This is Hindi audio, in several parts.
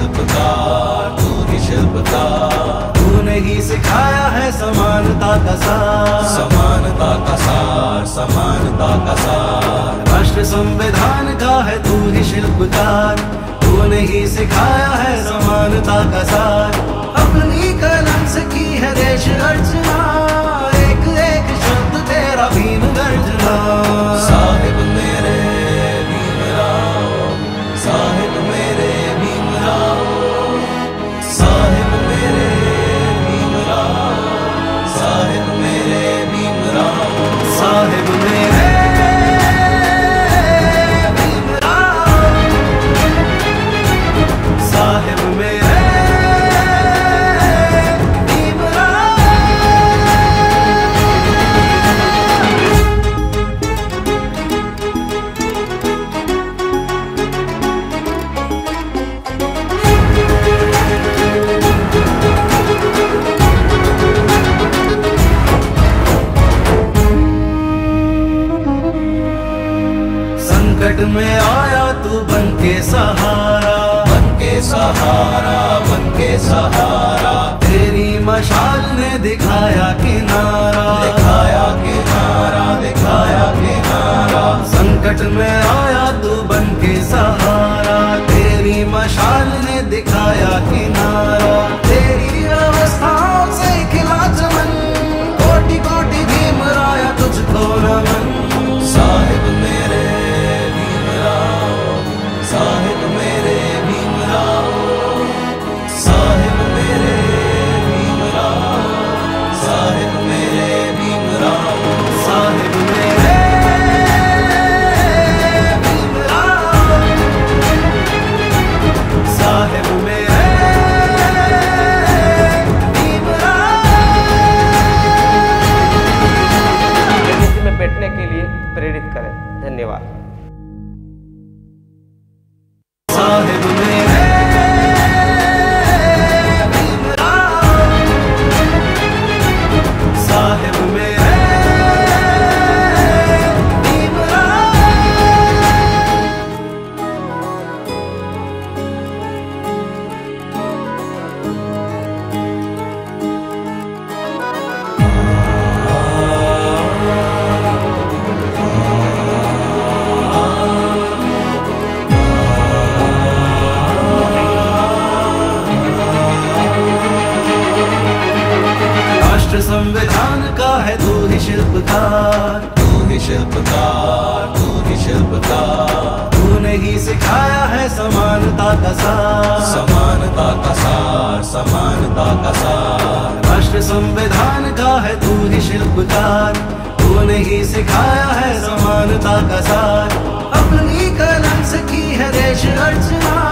शिल्पकार तू ही शिल्पकार। तूने ही सिखाया है समानता का सार। समानता का सार समानता का सार। राष्ट्र संविधान का है तू ही शिल्पकार। तूने ही सिखाया है समानता का सार। संकट में आया तू बन के सहारा। बन के सहारा बन के सहारा। तेरी मशाल ने दिखाया किनारा। दिखाया शिल्पकार तू ही शिल्पकार तू ही शिल्पकार तूने ही सिखाया है समानता का सार। समानता का सार समानता का सार। राष्ट्र संविधान का है तू ही शिल्पकार। तूने ही सिखाया है समानता का सार। अपनी कलम से की है देश अर्चना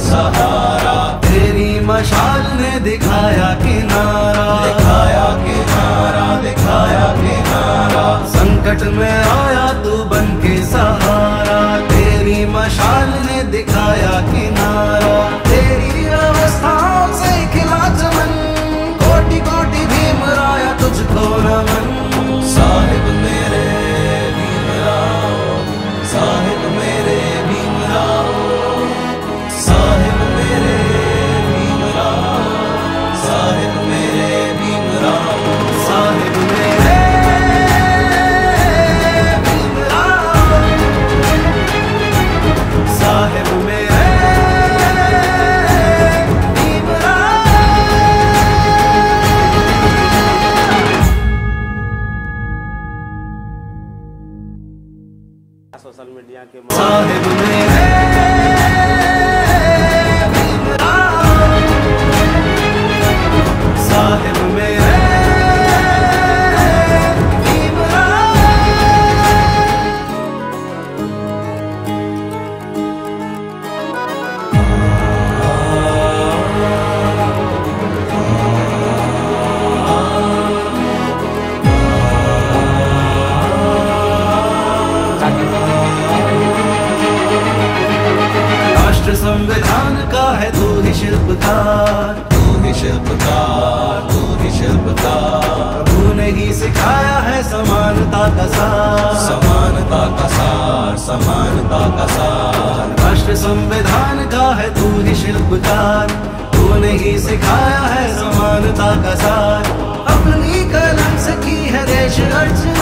सहारा। तेरी मशाल ने दिखाया किनारा। दिखाया किनारा दिखाया किनारा। संकट में आया तू बन के सहारा। तेरी मशाल ने दिखाया किनारा। सोशल मीडिया के माध्यम संविधान का है तू ही शिल्पकार। तू ही शिल्पकार तू ही शिल्पकार। प्रभु ने ही सिखाया है समानता का सार। समानता का सार समानता का सार। राष्ट्र संविधान का है तू ही शिल्पकार। तूने ही सिखाया है समानता का सार। अपनी कलम से की है देश अर्चना